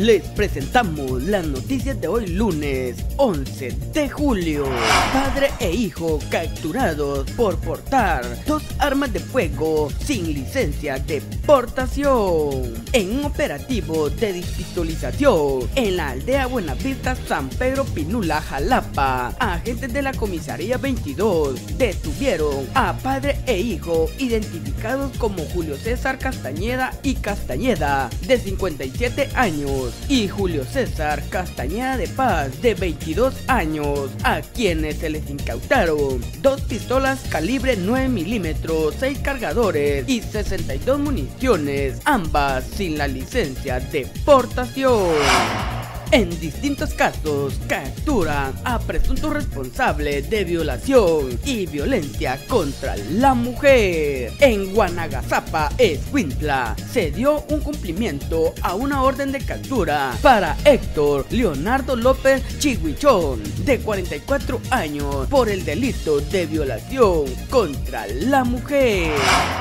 Les presentamos las noticias de hoy lunes 11 de julio. Padre e hijo capturados por portar dos armas de fuego sin licencia de portación. En un operativo de despistolización en la aldea Buenavista San Pedro Pinula, Jalapa, agentes de la comisaría 22 detuvieron a padre e hijo identificados como Julio César Castañeda y Castañeda de 57 años y Julio César Castañeda de Paz de 22 años, a quienes se les incautaron dos pistolas calibre 9 milímetros, 6 cargadores y 62 municiones, ambas sin la licencia de portación. En distintos casos, capturan a presuntos responsables de violación y violencia contra la mujer. En Guanagasapa, Escuintla, se dio un cumplimiento a una orden de captura para Héctor Leonardo López Chihuichón, de 44 años, por el delito de violación contra la mujer.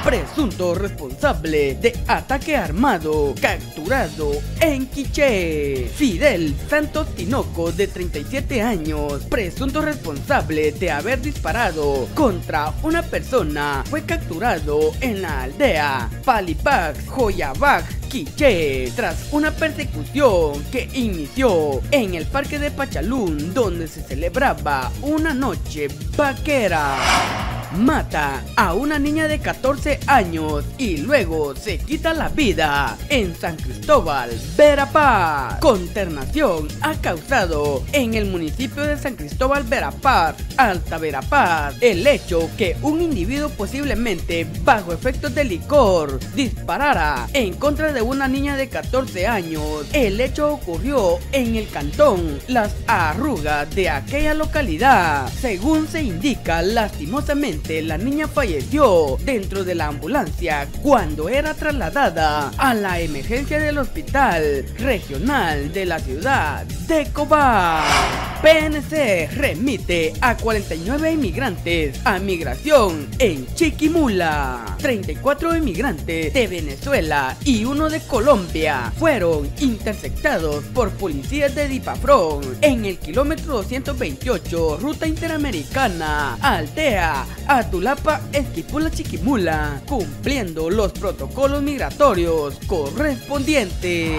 Presunto responsable de ataque armado, capturado en Quiché. Fidel Santos Tinoco, de 37 años, presunto responsable de haber disparado contra una persona, fue capturado en la aldea Palipax, Joyabac, Quiché, tras una persecución que inició en el parque de Pachalún, donde se celebraba una noche vaquera mata a una niña de 14 años y luego se quita la vida en San Cristóbal, Verapaz. Conternación ha causado en el municipio de San Cristóbal, Verapaz, Alta Verapaz, el hecho que un individuo posiblemente bajo efectos de licor disparara en contra de una niña de 14 años. El hecho ocurrió en el cantón Las Arrugas de aquella localidad. Según se indica, lastimosamente la niña falleció dentro de la ambulancia cuando era trasladada a la emergencia del hospital regional de la ciudad de Cobá. PNC remite a 49 inmigrantes a migración en Chiquimula. 34 inmigrantes de Venezuela y uno de Colombia fueron interceptados por policías de Dipafrón en el kilómetro 228, ruta interamericana, Altea, Atulapa, Esquipula, Chiquimula, cumpliendo los protocolos migratorios correspondientes.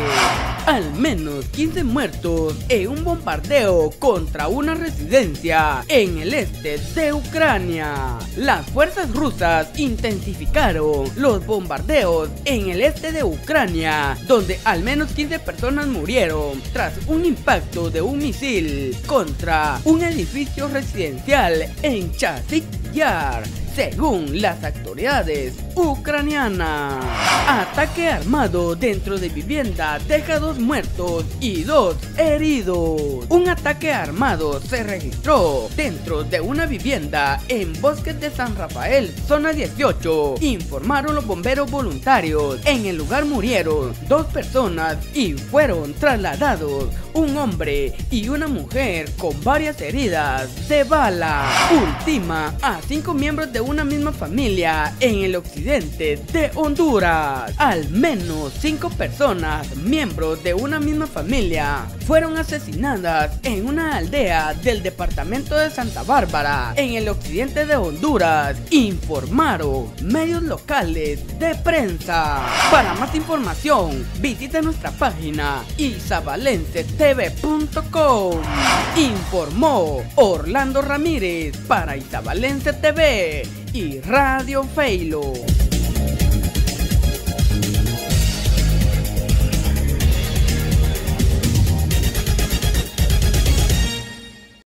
Al menos 15 muertos en un bombardeo contra una residencia en el este de Ucrania. Las fuerzas rusas intensificaron los bombardeos en el este de Ucrania, donde al menos 15 personas murieron tras un impacto de un misil contra un edificio residencial en Chasik Yar según las autoridades ucranianas. Ataque armado dentro de vivienda deja dos muertos y dos heridos. Un ataque armado se registró dentro de una vivienda en Bosques de San Rafael, zona 18. Informaron los bomberos voluntarios. En el lugar murieron dos personas y fueron trasladados un hombre y una mujer con varias heridas de bala. Ultima a cinco miembros de una misma familia en el occidente de Honduras. Al menos cinco personas, miembros de una misma familia, fueron asesinadas en una aldea del departamento de Santa Bárbara, en el occidente de Honduras, informaron medios locales de prensa. Para más información, visita nuestra página isabalense.tv.com. Informó Orlando Ramírez para Isabalense TV y Radio Feilo.